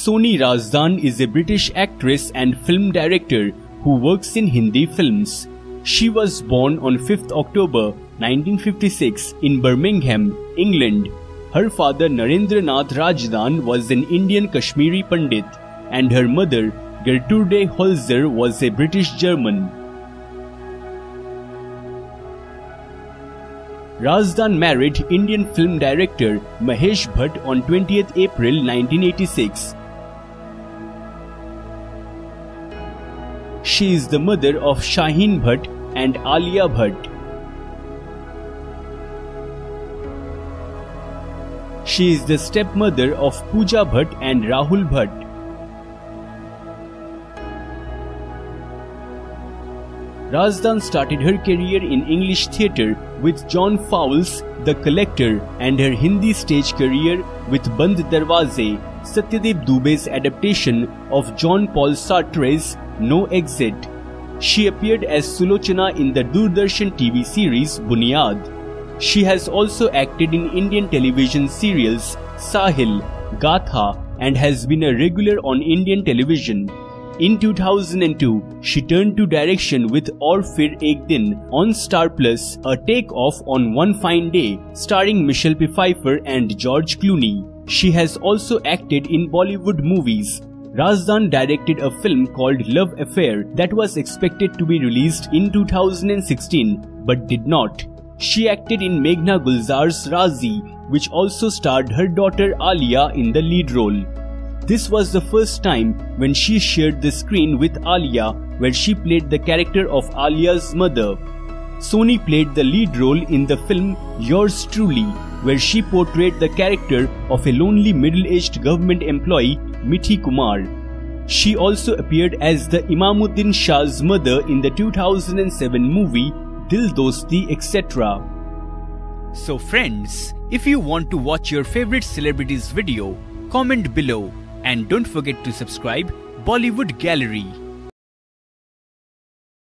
Soni Razdan is a British actress and film director who works in Hindi films. She was born on 5th October 1956 in Birmingham, England. Her father Narendra Nath Razdan was an Indian Kashmiri Pandit and her mother Gertrude Hoelzer was a British German. Razdan married Indian film director Mahesh Bhatt on 20th April 1986. She is the mother of Shaheen Bhatt and Alia Bhatt. She is the stepmother of Pooja Bhatt and Rahul Bhatt. Razdan started her career in English theatre with John Fowles' The Collector and her Hindi stage career with Band Darwaze, Satyadev Dubey's adaptation of Jean-Paul Sartre's No Exit. She appeared as Sulochana in the Doordarshan TV series Buniyaad. She has also acted in Indian television serials Sahil, Gatha and has been a regular on Indian television. In 2002, she turned to direction with Aur Phir Ek Din on Star Plus, a take-off on One Fine Day, starring Michelle Pfeiffer and George Clooney. She has also acted in Bollywood movies. Razdan directed a film called Love Affair that was expected to be released in 2016 but did not. She acted in Meghna Gulzar's Raazi, which also starred her daughter Alia in the lead role. This was the first time when she shared the screen with Alia where she played the character of Alia's mother. Soni played the lead role in the film Yours Truly where she portrayed the character of a lonely middle-aged government employee Mithi Kumar. She also appeared as the Imamuddin Shah's mother in the 2007 movie Dil Dosti etc. So friends, if you want to watch your favorite celebrities video, comment below and don't forget to subscribe Bollywood Gallery.